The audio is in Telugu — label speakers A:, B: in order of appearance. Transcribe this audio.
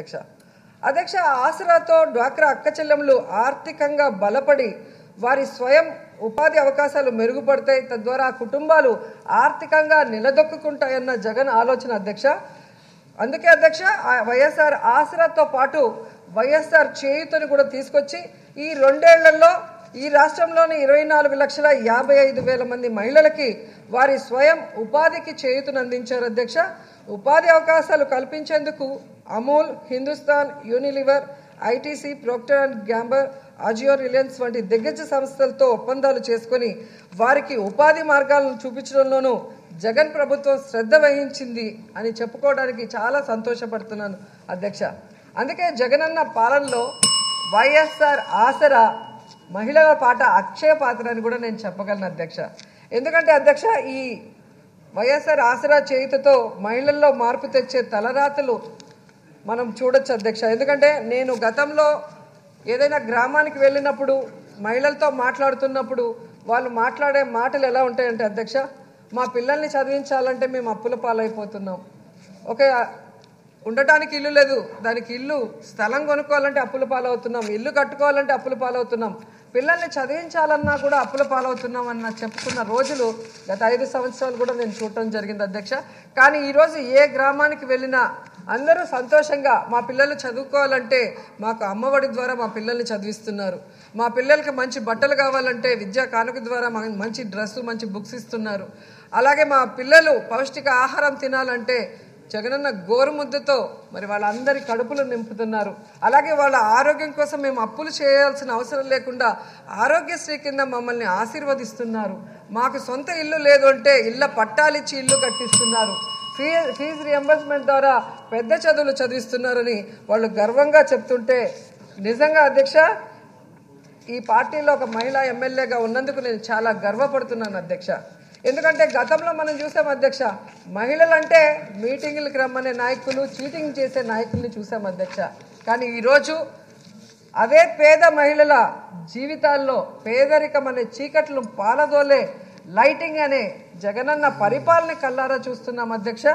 A: అధ్యక్ష. అధ్యక్ష ఆసరాతో డ్వాక్రా అక్క చెల్లెములు ఆర్థికంగా బలపడి వారి స్వయం ఉపాధి అవకాశాలు మెరుగుపడతాయి. తద్వారా కుటుంబాలు ఆర్థికంగా నిలదొక్కుంటాయన్న జగన్ ఆలోచన అధ్యక్ష. అందుకే అధ్యక్ష వైఎస్ఆర్ ఆసరాతో పాటు వైఎస్ఆర్ చేయుతని కూడా తీసుకొచ్చి ఈ రెండేళ్ళలో ఈ రాష్ట్రంలోని ఇరవై నాలుగు లక్షల యాభై ఐదు వేల మంది మహిళలకి వారి స్వయం ఉపాధికి చేయుతను అందించారు అధ్యక్ష. ఉపాధి అవకాశాలు కల్పించేందుకు Amul Hindustan Unilever ITC Procter and Gamble AJIO Reliance వంటి దిగ్గజ సంస్థలతో ఒప్పందాలు చేసుకొని వారికి ఉపాధి మార్గాలను చూపించడంలోనూ జగన్ ప్రభుత్వం శ్రద్ధ వహించింది అని చెప్పుకోవడానికి చాలా సంతోషపడుతున్నాను అధ్యక్ష. అందుకే జగనన్న పాలనలో వైఎస్ఆర్ ఆసరా మహిళల పాట అక్షయ పాత్ర అని కూడా నేను చెప్పగలను అధ్యక్ష. ఎందుకంటే అధ్యక్ష ఈ వైఎస్ఆర్ ఆసరా చేయుతతో మహిళల్లో మార్పు తెచ్చే తలరాతలు మనం చూడొచ్చు అధ్యక్ష. ఎందుకంటే నేను గతంలో ఏదైనా గ్రామానికి వెళ్ళినప్పుడు మహిళలతో మాట్లాడుతున్నప్పుడు వాళ్ళు మాట్లాడే మాటలు ఎలా ఉంటాయంటే అధ్యక్ష మా పిల్లల్ని చదివించాలంటే మేము అప్పుల పాలైపోతున్నాం. ఒక ఉండటానికి ఇల్లు లేదు. దానికి ఇల్లు స్థలం కొనుక్కోవాలంటే అప్పుల పాలవుతున్నాం. ఇల్లు కట్టుకోవాలంటే అప్పుల పాలవుతున్నాం. పిల్లల్ని చదివించాలన్నా కూడా అప్పుల పాలవుతున్నాం అన్న చెప్పుకున్న రోజులు గత ఐదు సంవత్సరాలు కూడా నేను చూడటం జరిగింది అధ్యక్ష. కానీ ఈరోజు ఏ గ్రామానికి వెళ్ళినా అందరూ సంతోషంగా మా పిల్లలు చదువుకోవాలంటే మాకు అమ్మఒడి ద్వారా మా పిల్లల్ని చదివిస్తున్నారు. మా పిల్లలకి మంచి బట్టలు కావాలంటే విద్యా కానుక ద్వారా మంచి డ్రెస్సు మంచి బుక్స్ ఇస్తున్నారు. అలాగే మా పిల్లలు పౌష్టిక ఆహారం తినాలంటే జగనన్న గోరుముద్దతో మరి వాళ్ళందరి కడుపులు నింపుతున్నారు. అలాగే వాళ్ళ ఆరోగ్యం కోసం మేము అప్పులు చేయాల్సిన అవసరం లేకుండా ఆరోగ్యశ్రీ కింద మమ్మల్ని ఆశీర్వదిస్తున్నారు. మాకు సొంత ఇల్లు లేదు అంటే ఇళ్ళ పట్టాలిచ్చి ఇల్లు కట్టిస్తున్నారు. ఫీ ఫీజు రియంబర్స్మెంట్ ద్వారా పెద్ద చదువులు చదివిస్తున్నారని వాళ్ళు గర్వంగా చెప్తుంటే నిజంగా అధ్యక్ష ఈ పార్టీలో ఒక మహిళా ఎమ్మెల్యేగా ఉన్నందుకు నేను చాలా గర్వపడుతున్నాను అధ్యక్ష. ఎందుకంటే గతంలో మనం చూసాం అధ్యక్ష మహిళలంటే మీటింగులకు రమ్మనే నాయకులు చీటింగ్ చేసే నాయకుల్ని చూసాం అధ్యక్ష. కానీ ఈరోజు అదే పేద మహిళల జీవితాల్లో పేదరికం అనే చీకట్లు పాలదోలే లైటింగ్ అనే జగనన్న పరిపాలన కల్లారా చూస్తున్నాం అధ్యక్ష.